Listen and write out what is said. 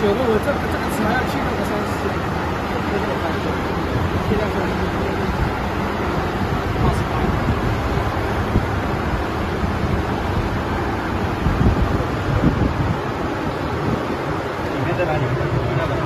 九个我这这个尺码要七个三十，这个我看一下，这辆车八十八。里面在哪里？